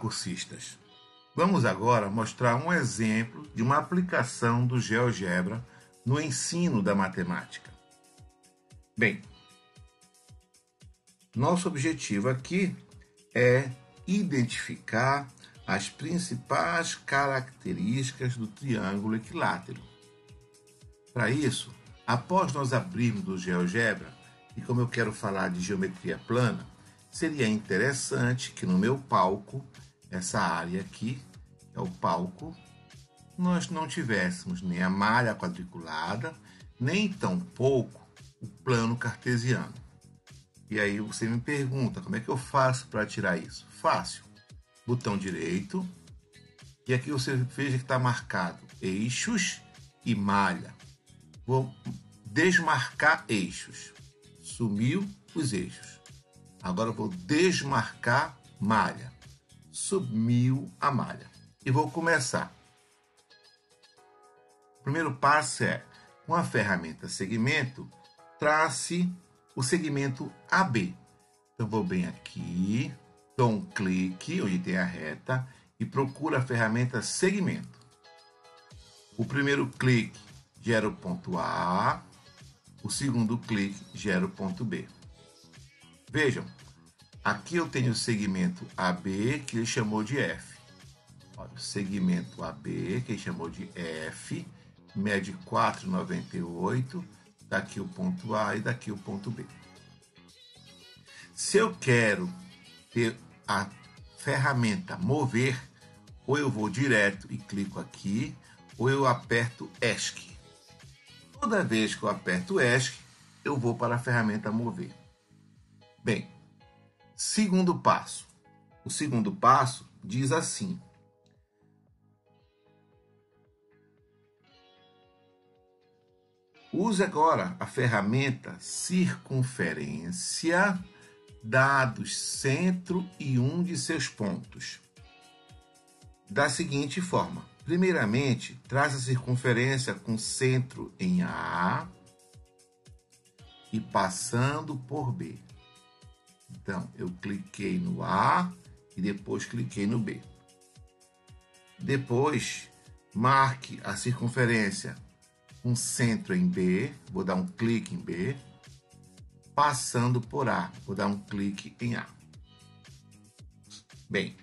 cursistas! Vamos agora mostrar um exemplo de uma aplicação do GeoGebra no ensino da matemática. Bem, nosso objetivo aqui é identificar as principais características do triângulo equilátero. Para isso, após nós abrirmos o GeoGebra, e como eu quero falar de geometria plana, seria interessante que no meu palco, essa área aqui, é o palco, nós não tivéssemos nem a malha quadriculada, nem tampouco o plano cartesiano. E aí você me pergunta, como é que eu faço para tirar isso? Fácil. Botão direito. E aqui você veja que está marcado eixos e malha. Vou desmarcar eixos. Sumiu os eixos. Agora vou desmarcar malha. Sumiu a malha. E vou começar. O primeiro passo é, com a ferramenta segmento, trace o segmento AB. Então vou bem aqui, dou um clique onde tem a reta e procuro a ferramenta segmento. O primeiro clique gera o ponto A, o segundo clique gera o ponto B. Vejam, aqui eu tenho o segmento AB que ele chamou de F. Olha, o segmento AB que ele chamou de F, mede 4,98, daqui o ponto A e daqui o ponto B. Se eu quero ter a ferramenta mover, ou eu vou direto e clico aqui, ou eu aperto ESC. Toda vez que eu aperto ESC, eu vou para a ferramenta mover. Bem, segundo passo. O segundo passo diz assim: Use agora a ferramenta circunferência dados centro e um de seus pontos. Da seguinte forma: primeiramente, traz a circunferência com centro em A e passando por B. Então, eu cliquei no A e depois cliquei no B. Depois, marque a circunferência com centro em B, vou dar um clique em B passando por A. Vou dar um clique em A. Bem,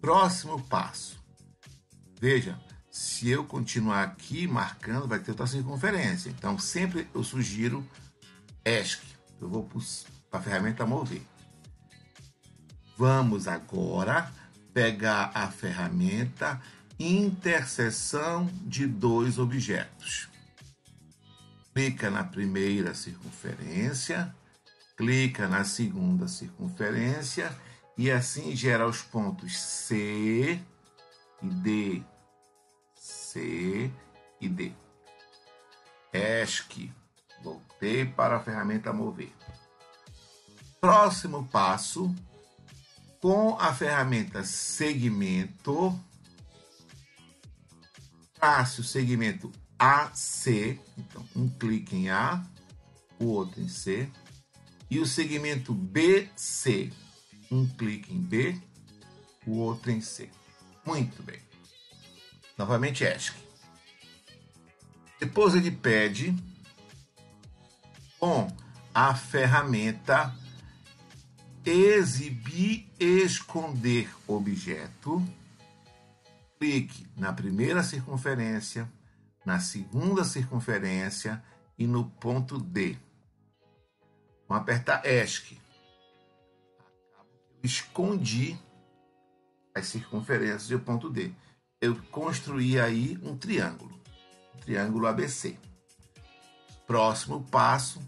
próximo passo. Veja, se eu continuar aqui marcando, vai ter outra circunferência. Então, sempre eu sugiro ESC. Eu vou para a ferramenta mover. Vamos agora pegar a ferramenta interseção de dois objetos clica na primeira circunferência, clica na segunda circunferência e assim gera os pontos C e D. C e D. ESC. Voltei para a ferramenta mover. Próximo passo, com a ferramenta segmento, trace o segmento AC, então um clique em A, o outro em C, e o segmento BC, um clique em B, o outro em C. Muito bem. Novamente ESC. Depois ele pede com a ferramenta exibir esconder objeto. Clique na primeira circunferência, na segunda circunferência e no ponto D. Vamos apertar ESC. Escondi as circunferências e o ponto D. Eu construí aí um triângulo, um triângulo ABC. Próximo passo,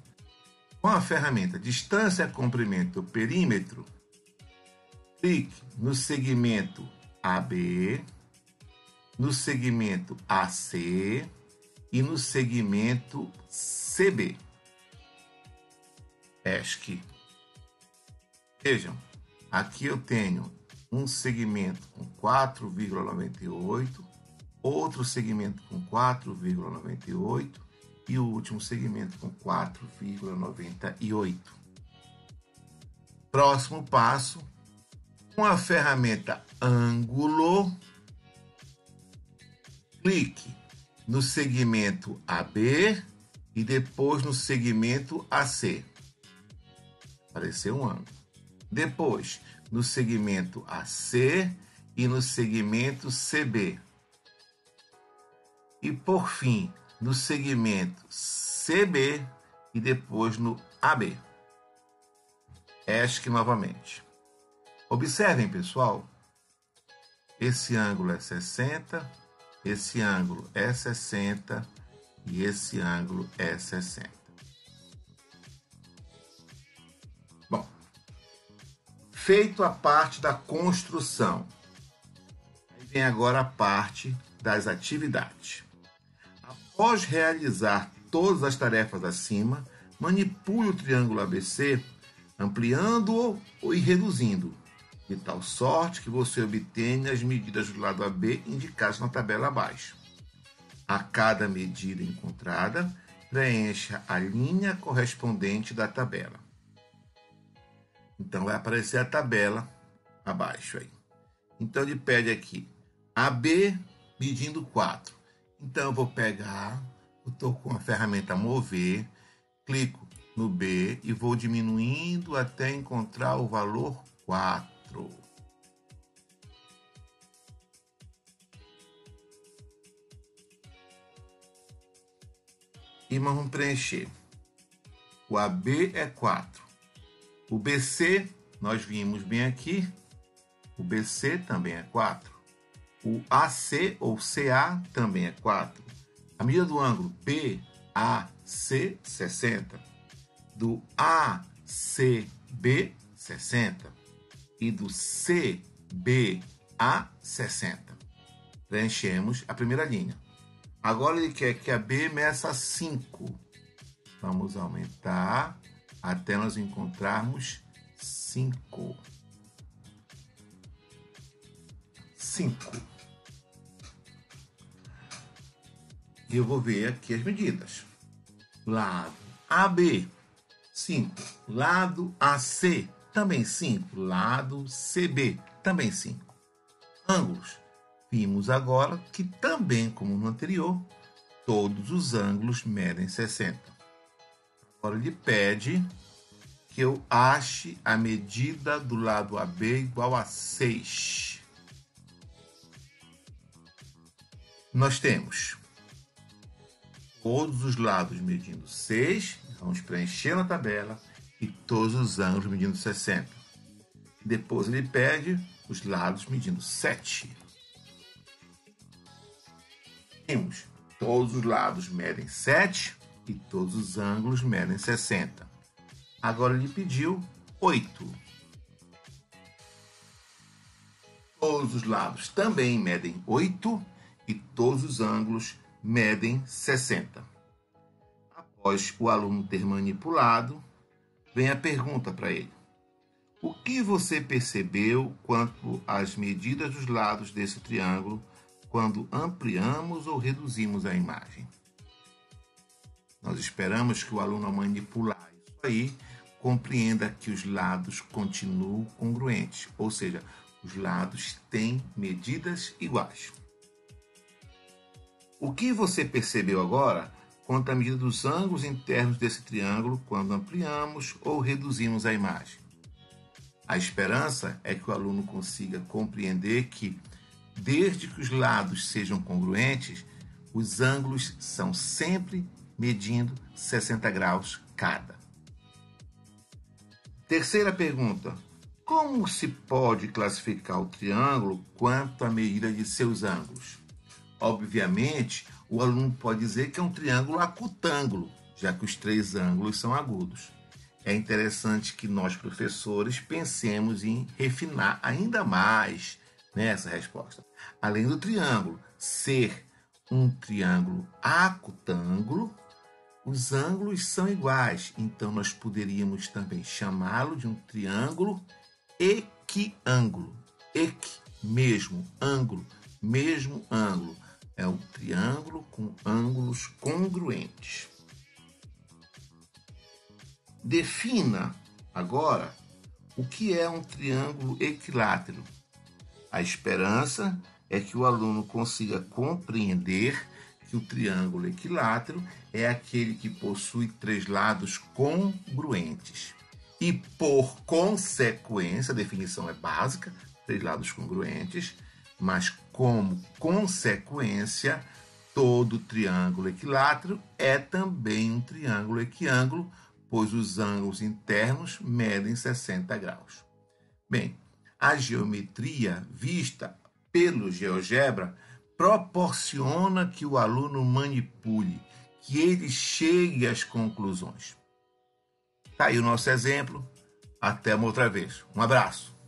com a ferramenta distância, comprimento, perímetro, clique no segmento AB no segmento AC e no segmento CB. ESC. Vejam, aqui eu tenho um segmento com 4,98, outro segmento com 4,98 e o último segmento com 4,98. Próximo passo, Com a ferramenta ângulo, clique no segmento AB e depois no segmento AC. Apareceu um ângulo. Depois, no segmento AC e no segmento CB. E por fim, no segmento CB e depois no AB. ESC novamente. Observem, pessoal, esse ângulo é 60, esse ângulo é 60 e esse ângulo é 60. Bom, feito a parte da construção, vem agora a parte das atividades. Após realizar todas as tarefas acima, manipule o triângulo ABC, ampliando-o e reduzindo, de tal sorte que você obtenha as medidas do lado AB indicadas na tabela abaixo. A cada medida encontrada, preencha a linha correspondente da tabela. Então vai aparecer a tabela abaixo aí. Então ele pede aqui AB medindo 4. Então eu vou pegar, estou com a ferramenta mover, clico no B e vou diminuindo até encontrar o valor 4. E vamos preencher. O AB é 4. O BC, nós vimos bem aqui, o BC também é 4. O AC ou CA também é 4. A medida do ângulo BAC, 60. Do ACB, 60. E do CBA, 60. Preenchemos a primeira linha. Agora ele quer que a B meça 5. Vamos aumentar até nós encontrarmos 5. 5. E eu vou ver aqui as medidas. Lado AB, 5. Lado AC, também 5. Lado CB, também 5. Ângulos. Vimos agora que também, como no anterior, todos os ângulos medem 60. Agora ele pede que eu ache a medida do lado AB igual a 6. Nós temos todos os lados medindo 6, vamos preencher na tabela, e todos os ângulos medindo 60. Depois ele pede os lados medindo 7. Temos todos os lados medem 7 e todos os ângulos medem 60. Agora ele pediu 8. Todos os lados também medem 8 e todos os ângulos medem 60. Após o aluno ter manipulado, vem a pergunta para ele: O que você percebeu quanto às medidas dos lados desse triângulo quando ampliamos ou reduzimos a imagem? Nós esperamos que o aluno, ao manipular isso aí, compreenda que os lados continuam congruentes, ou seja, os lados têm medidas iguais. O que você percebeu agora quanto à medida dos ângulos internos desse triângulo quando ampliamos ou reduzimos a imagem? A esperança é que o aluno consiga compreender que, desde que os lados sejam congruentes, os ângulos são sempre medindo 60 graus cada. Terceira pergunta: como se pode classificar o triângulo quanto à medida de seus ângulos? Obviamente, o aluno pode dizer que é um triângulo acutângulo, já que os três ângulos são agudos. É interessante que nós, professores, pensemos em refinar ainda mais nessa resposta. Além do triângulo ser um triângulo acutângulo, os ângulos são iguais, então nós poderíamos também chamá-lo de um triângulo equiângulo. Equi, mesmo, ângulo, mesmo ângulo é um triângulo com ângulos congruentes. Defina agora O que é um triângulo equilátero? A esperança é que o aluno consiga compreender que o triângulo equilátero é aquele que possui três lados congruentes. E por consequência, a definição é básica, três lados congruentes, mas como consequência, todo triângulo equilátero é também um triângulo equiângulo, pois os ângulos internos medem 60 graus. Bem, a geometria vista pelo GeoGebra proporciona que o aluno manipule, que ele chegue às conclusões. Tá aí o nosso exemplo. Até uma outra vez. Um abraço.